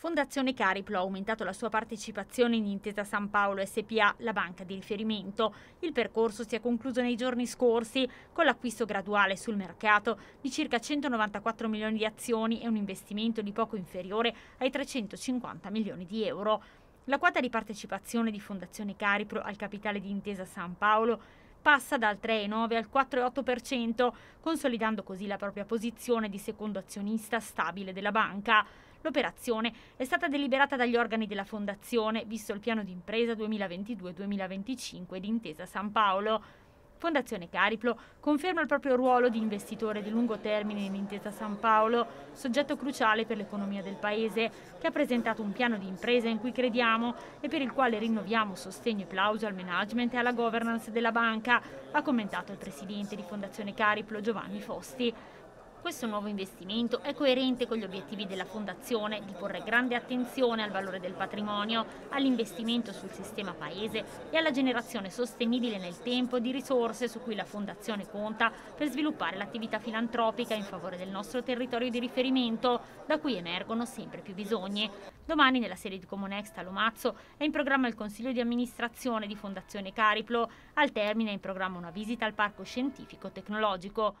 Fondazione Cariplo ha aumentato la sua partecipazione in Intesa San Paolo SPA, la banca di riferimento. Il percorso si è concluso nei giorni scorsi con l'acquisto graduale sul mercato di circa 194 milioni di azioni e un investimento di poco inferiore ai 350 milioni di euro. La quota di partecipazione di Fondazione Cariplo al capitale di Intesa San Paolo passa dal 3,9 al 4,8%, consolidando così la propria posizione di secondo azionista stabile della banca. L'operazione è stata deliberata dagli organi della Fondazione, visto il piano di impresa 2022-2025 di Intesa San Paolo. Fondazione Cariplo conferma il proprio ruolo di investitore di lungo termine in Intesa San Paolo, soggetto cruciale per l'economia del Paese, che ha presentato un piano di impresa in cui crediamo e per il quale rinnoviamo sostegno e plauso al management e alla governance della banca, ha commentato il presidente di Fondazione Cariplo Giovanni Fosti. Questo nuovo investimento è coerente con gli obiettivi della Fondazione di porre grande attenzione al valore del patrimonio, all'investimento sul sistema paese e alla generazione sostenibile nel tempo di risorse su cui la Fondazione conta per sviluppare l'attività filantropica in favore del nostro territorio di riferimento, da cui emergono sempre più bisogni. Domani nella serie di Comunext a Lomazzo è in programma il Consiglio di amministrazione di Fondazione Cariplo, al termine è in programma una visita al Parco Scientifico Tecnologico.